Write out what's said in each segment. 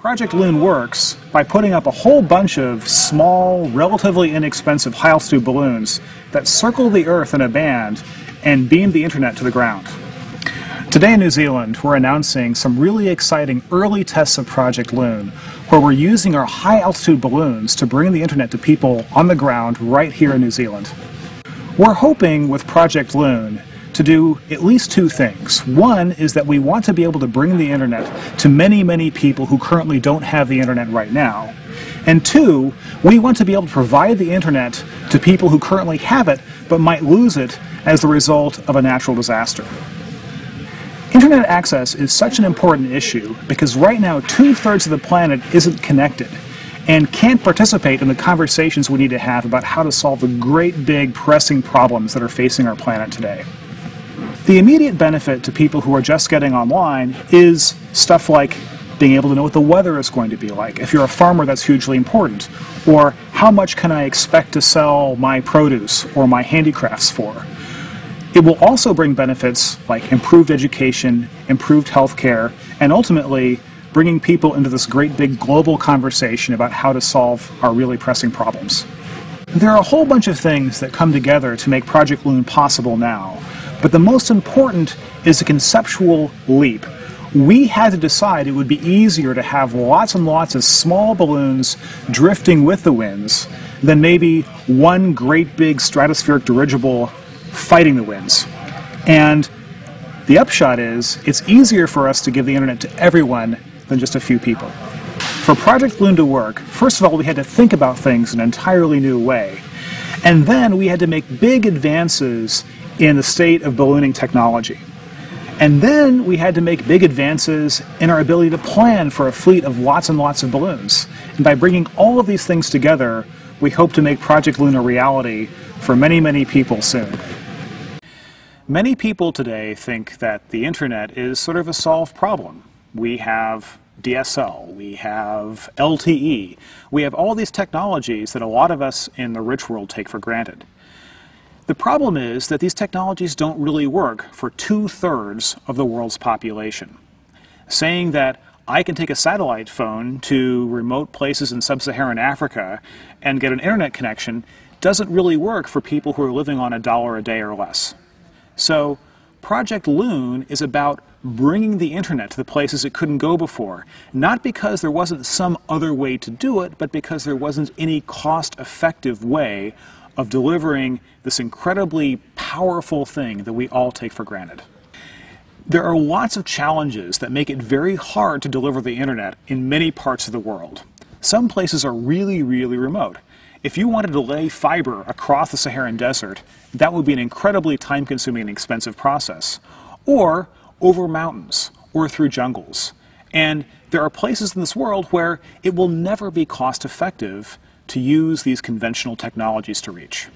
Project Loon works by putting up a whole bunch of small, relatively inexpensive altitude balloons that circle the Earth in a band and beam the internet to the ground. Today in New Zealand, we're announcing some really exciting early tests of Project Loon, where we're using our high altitude balloons to bring the internet to people on the ground right here in New Zealand. We're hoping with Project Loon to do at least two things. One is that we want to be able to bring the internet to many, many people who currently don't have the internet right now. And two, we want to be able to provide the internet to people who currently have it but might lose it as the result of a natural disaster. Internet access is such an important issue because right now two-thirds of the planet isn't connected and can't participate in the conversations we need to have about how to solve the great big pressing problems that are facing our planet today. The immediate benefit to people who are just getting online is stuff like being able to know what the weather is going to be like. If you're a farmer, that's hugely important. Or how much can I expect to sell my produce or my handicrafts for? It will also bring benefits like improved education, improved health care, and ultimately bringing people into this great big global conversation about how to solve our really pressing problems. There are a whole bunch of things that come together to make Project Loon possible now. But the most important is a conceptual leap. We had to decide it would be easier to have lots and lots of small balloons drifting with the winds than maybe one great big stratospheric dirigible fighting the winds. And the upshot is it's easier for us to give the internet to everyone than just a few people. For Project Loon to work, first of all, we had to think about things in an entirely new way. And then we had to make big advances in the state of ballooning technology. And then we had to make big advances in our ability to plan for a fleet of lots and lots of balloons. And by bringing all of these things together, we hope to make Project Loon a reality for many, many people soon. Many people today think that the internet is sort of a solved problem. We have DSL, we have LTE, we have all these technologies that a lot of us in the rich world take for granted. The problem is that these technologies don't really work for two-thirds of the world's population. Saying that I can take a satellite phone to remote places in sub-Saharan Africa and get an internet connection doesn't really work for people who are living on a dollar a day or less. So Project Loon is about bringing the internet to the places it couldn't go before, not because there wasn't some other way to do it, but because there wasn't any cost-effective way of delivering this incredibly powerful thing that we all take for granted. There are lots of challenges that make it very hard to deliver the internet in many parts of the world. Some places are really, really remote. If you wanted to lay fiber across the Saharan desert, that would be an incredibly time-consuming and expensive process. Or over mountains, or through jungles. And there are places in this world where it will never be cost-effective to use these conventional technologies to reach.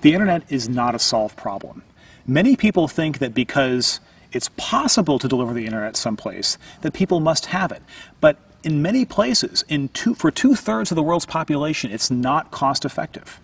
The internet is not a solved problem. Many people think that because it's possible to deliver the internet someplace, that people must have it. But in many places, in two, for two-thirds of the world's population, it's not cost effective.